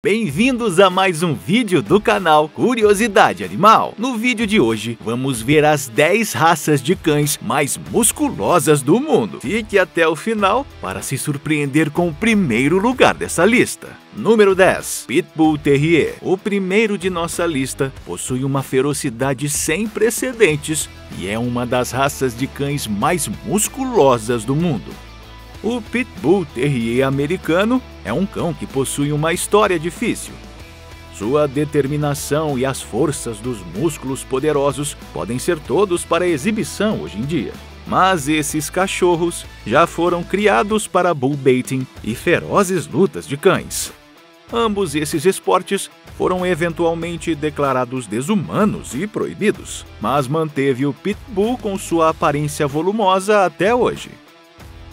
Bem-vindos a mais um vídeo do canal Curiosidade Animal. No vídeo de hoje, vamos ver as 10 raças de cães mais musculosas do mundo. Fique até o final para se surpreender com o primeiro lugar dessa lista. Número 10. Pitbull Terrier. O primeiro de nossa lista possui uma ferocidade sem precedentes e é uma das raças de cães mais musculosas do mundo. O Pitbull Terrier americano é um cão que possui uma história difícil. Sua determinação e as forças dos músculos poderosos podem ser todos para exibição hoje em dia. Mas esses cachorros já foram criados para bullbaiting e ferozes lutas de cães. Ambos esses esportes foram eventualmente declarados desumanos e proibidos, mas manteve o Pitbull com sua aparência volumosa até hoje.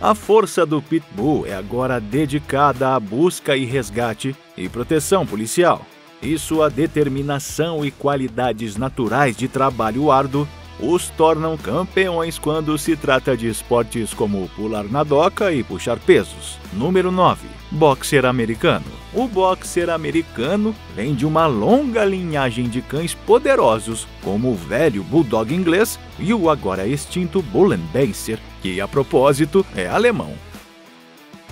A força do Pitbull é agora dedicada à busca e resgate e proteção policial. E sua determinação e qualidades naturais de trabalho árduo os tornam campeões quando se trata de esportes como pular na doca e puxar pesos. Número 9. Boxer americano. O boxer americano vem de uma longa linhagem de cães poderosos, como o velho bulldog inglês e o agora extinto Bullenbaser, que a propósito é alemão.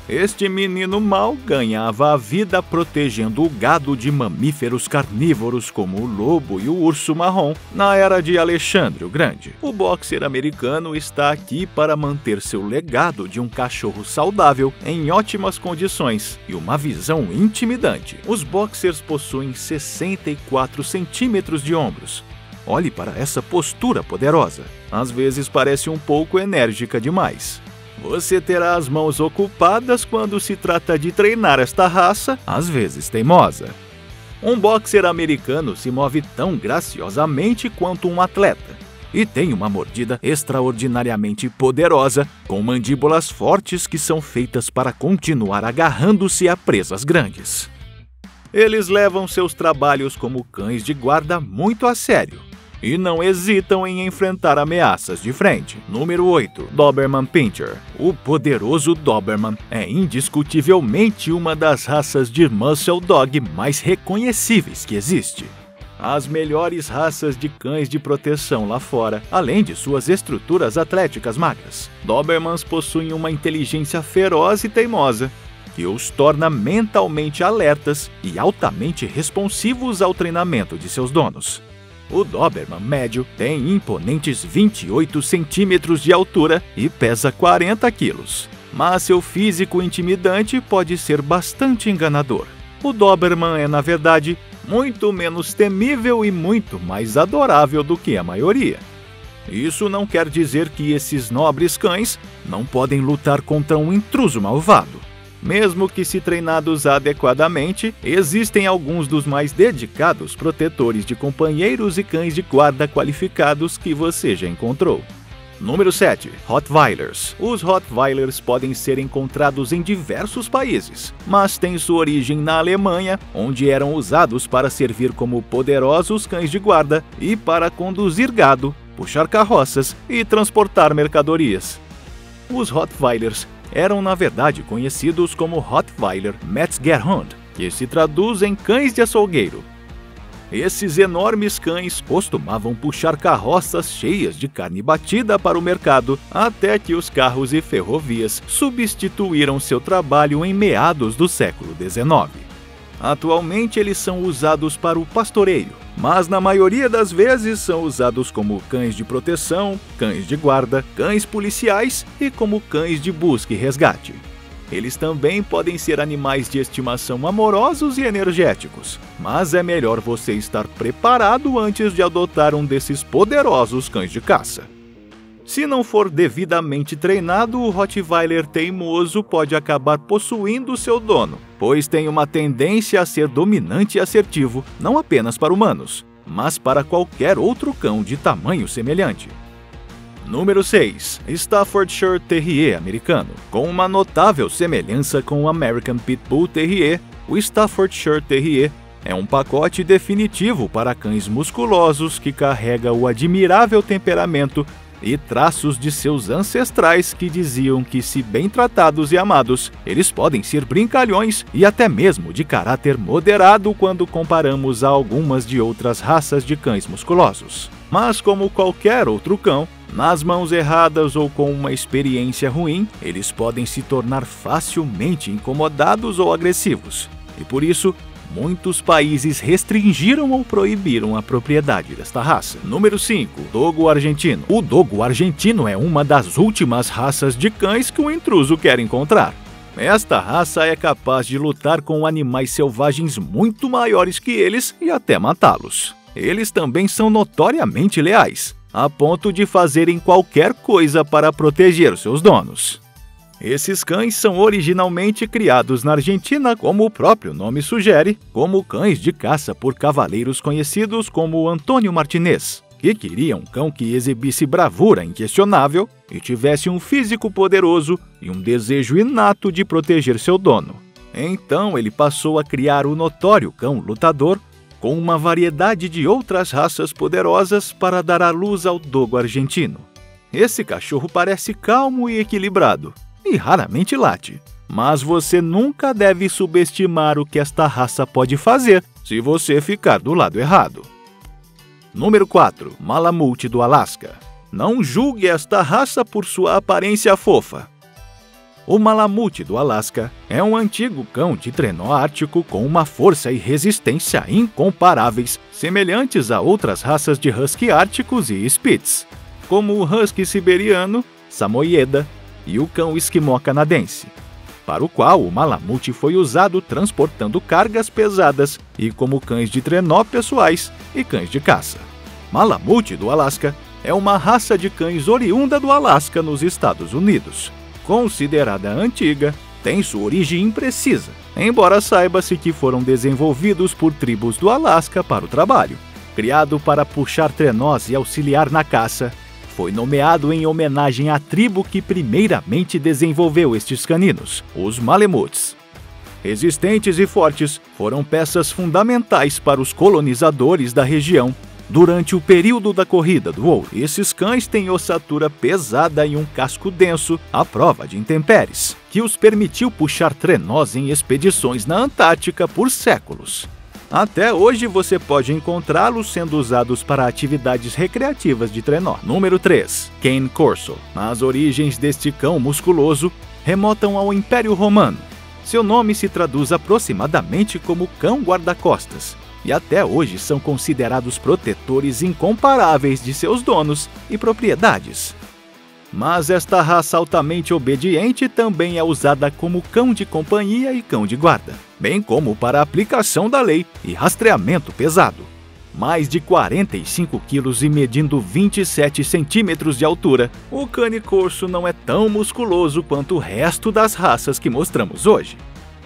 Este menino mal ganhava a vida protegendo o gado de mamíferos carnívoros como o lobo e o urso marrom na era de Alexandre o Grande. O boxer americano está aqui para manter seu legado de um cachorro saudável em ótimas condições e uma visão intimidante. Os boxers possuem 64 centímetros de ombros, Olhe para essa postura poderosa. Às vezes parece um pouco enérgica demais. Você terá as mãos ocupadas quando se trata de treinar esta raça, às vezes teimosa. Um boxer americano se move tão graciosamente quanto um atleta e tem uma mordida extraordinariamente poderosa, com mandíbulas fortes que são feitas para continuar agarrando-se a presas grandes. Eles levam seus trabalhos como cães de guarda muito a sério e não hesitam em enfrentar ameaças de frente. Número 8. Doberman Pinscher. O poderoso Doberman é indiscutivelmente uma das raças de Muscle Dog mais reconhecíveis que existe as melhores raças de cães de proteção lá fora, além de suas estruturas atléticas magras. Dobermans possuem uma inteligência feroz e teimosa, que os torna mentalmente alertas e altamente responsivos ao treinamento de seus donos. O Doberman médio tem imponentes 28 centímetros de altura e pesa 40 quilos. Mas seu físico intimidante pode ser bastante enganador. O Doberman é, na verdade, muito menos temível e muito mais adorável do que a maioria. Isso não quer dizer que esses nobres cães não podem lutar contra um intruso malvado. Mesmo que se treinados adequadamente, existem alguns dos mais dedicados protetores de companheiros e cães de guarda qualificados que você já encontrou. Número 7. Rottweilers. Os Rottweilers podem ser encontrados em diversos países, mas têm sua origem na Alemanha, onde eram usados para servir como poderosos cães de guarda e para conduzir gado, puxar carroças e transportar mercadorias. Os Rottweilers eram na verdade conhecidos como Rottweiler Metzgerhund, que se traduz em cães de açougueiro. Esses enormes cães costumavam puxar carroças cheias de carne batida para o mercado, até que os carros e ferrovias substituíram seu trabalho em meados do século XIX. Atualmente eles são usados para o pastoreio, mas na maioria das vezes são usados como cães de proteção, cães de guarda, cães policiais e como cães de busca e resgate. Eles também podem ser animais de estimação amorosos e energéticos, mas é melhor você estar preparado antes de adotar um desses poderosos cães de caça. Se não for devidamente treinado, o Rottweiler teimoso pode acabar possuindo seu dono, pois tem uma tendência a ser dominante e assertivo, não apenas para humanos, mas para qualquer outro cão de tamanho semelhante. Número 6. Staffordshire Terrier americano. Com uma notável semelhança com o American Pit Bull Terrier, o Staffordshire Terrier é um pacote definitivo para cães musculosos que carrega o admirável temperamento e traços de seus ancestrais que diziam que, se bem tratados e amados, eles podem ser brincalhões e até mesmo de caráter moderado quando comparamos a algumas de outras raças de cães musculosos. Mas, como qualquer outro cão, nas mãos erradas ou com uma experiência ruim, eles podem se tornar facilmente incomodados ou agressivos. E por isso, muitos países restringiram ou proibiram a propriedade desta raça. Número 5. Dogo argentino. O dogo argentino é uma das últimas raças de cães que o intruso quer encontrar. Esta raça é capaz de lutar com animais selvagens muito maiores que eles e até matá-los. Eles também são notoriamente leais, a ponto de fazerem qualquer coisa para proteger seus donos. Esses cães são originalmente criados na Argentina, como o próprio nome sugere, como cães de caça por cavaleiros conhecidos como Antônio Martinez, que queria um cão que exibisse bravura inquestionável e tivesse um físico poderoso e um desejo inato de proteger seu dono. Então ele passou a criar o notório cão lutador com uma variedade de outras raças poderosas para dar à luz ao dogo argentino. Esse cachorro parece calmo e equilibrado, raramente late. Mas você nunca deve subestimar o que esta raça pode fazer se você ficar do lado errado. Número 4. Malamute do Alasca. Não julgue esta raça por sua aparência fofa. O Malamute do Alasca é um antigo cão de trenó ártico com uma força e resistência incomparáveis, semelhantes a outras raças de husky árticos e spitz, como o husky siberiano, samoyeda e o cão esquimó canadense, para o qual o Malamute foi usado transportando cargas pesadas e como cães de trenó pessoais e cães de caça. Malamute do Alasca é uma raça de cães oriunda do Alasca nos Estados Unidos. Considerada antiga, tem sua origem imprecisa, embora saiba-se que foram desenvolvidos por tribos do Alasca para o trabalho. Criado para puxar trenós e auxiliar na caça, foi nomeado em homenagem à tribo que primeiramente desenvolveu estes caninos, os Malemutes. Resistentes e fortes, foram peças fundamentais para os colonizadores da região durante o período da corrida do ouro. Esses cães têm ossatura pesada e um casco denso, à prova de intempéries, que os permitiu puxar trenós em expedições na Antártica por séculos. Até hoje você pode encontrá-los sendo usados para atividades recreativas de trenó. Número 3. Cane Corso. As origens deste cão musculoso remotam ao Império Romano. Seu nome se traduz aproximadamente como cão guarda-costas, e até hoje são considerados protetores incomparáveis de seus donos e propriedades. Mas esta raça altamente obediente também é usada como cão de companhia e cão de guarda, bem como para aplicação da lei e rastreamento pesado. Mais de 45 quilos e medindo 27 centímetros de altura, o cane corso não é tão musculoso quanto o resto das raças que mostramos hoje.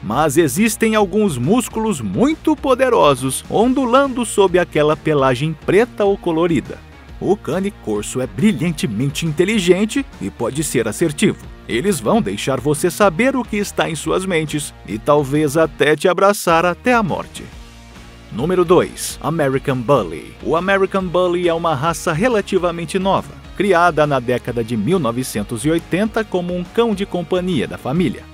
Mas existem alguns músculos muito poderosos ondulando sob aquela pelagem preta ou colorida. O cane corso é brilhantemente inteligente e pode ser assertivo. Eles vão deixar você saber o que está em suas mentes e talvez até te abraçar até a morte. Número 2. American Bully. O American Bully é uma raça relativamente nova, criada na década de 1980 como um cão de companhia da família.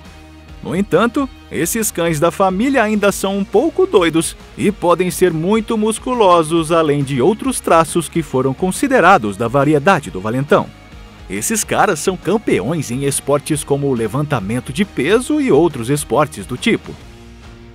No entanto, esses cães da família ainda são um pouco doidos e podem ser muito musculosos, além de outros traços que foram considerados da variedade do valentão. Esses caras são campeões em esportes como o levantamento de peso e outros esportes do tipo.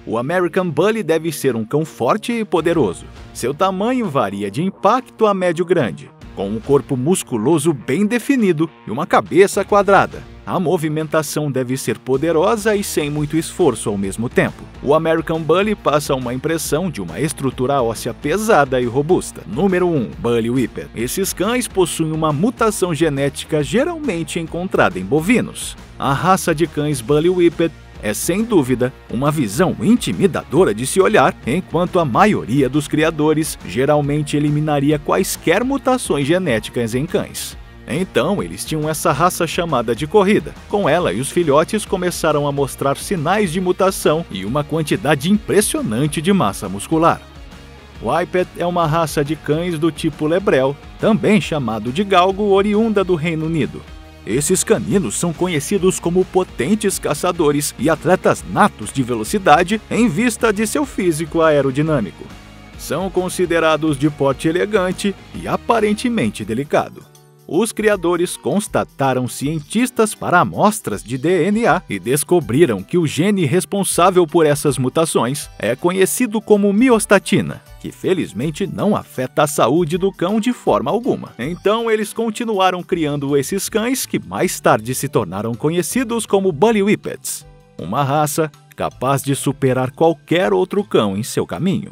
O American Bully deve ser um cão forte e poderoso. Seu tamanho varia de impacto a médio grande, com um corpo musculoso bem definido e uma cabeça quadrada. A movimentação deve ser poderosa e sem muito esforço ao mesmo tempo. O American Bully passa uma impressão de uma estrutura óssea pesada e robusta. Número 1. Bully Whippet. Esses cães possuem uma mutação genética geralmente encontrada em bovinos. A raça de cães Bully Whippet é sem dúvida uma visão intimidadora de se olhar, enquanto a maioria dos criadores geralmente eliminaria quaisquer mutações genéticas em cães. Então, eles tinham essa raça chamada de corrida. Com ela e os filhotes começaram a mostrar sinais de mutação e uma quantidade impressionante de massa muscular. Whippet é uma raça de cães do tipo Lebrel, também chamado de galgo, oriunda do Reino Unido. Esses caninos são conhecidos como potentes caçadores e atletas natos de velocidade em vista de seu físico aerodinâmico. São considerados de porte elegante e aparentemente delicado. Os criadores constataram cientistas para amostras de DNA e descobriram que o gene responsável por essas mutações é conhecido como miostatina, que felizmente não afeta a saúde do cão de forma alguma. Então eles continuaram criando esses cães que mais tarde se tornaram conhecidos como Bully Whippets, uma raça capaz de superar qualquer outro cão em seu caminho.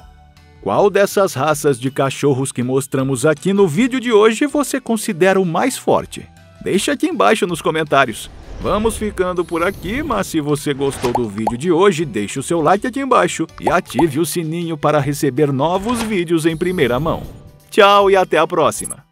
Qual dessas raças de cachorros que mostramos aqui no vídeo de hoje você considera o mais forte? Deixa aqui embaixo nos comentários. Vamos ficando por aqui, mas se você gostou do vídeo de hoje, deixe o seu like aqui embaixo e ative o sininho para receber novos vídeos em primeira mão. Tchau e até a próxima!